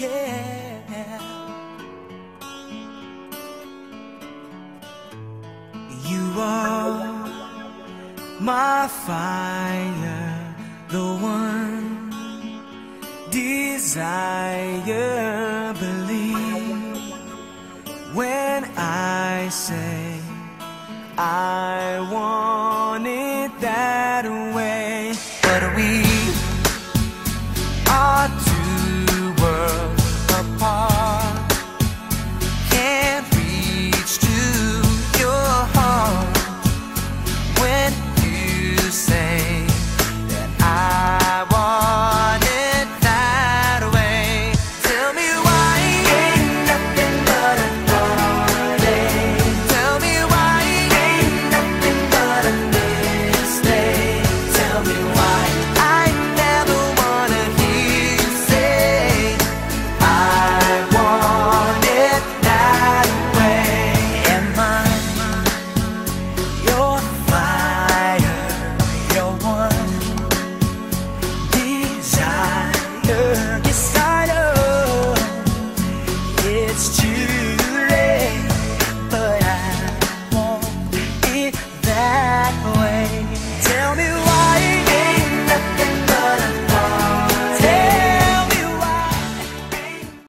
You are my fire, the one desire. Believe when I say I darker gets. It's true.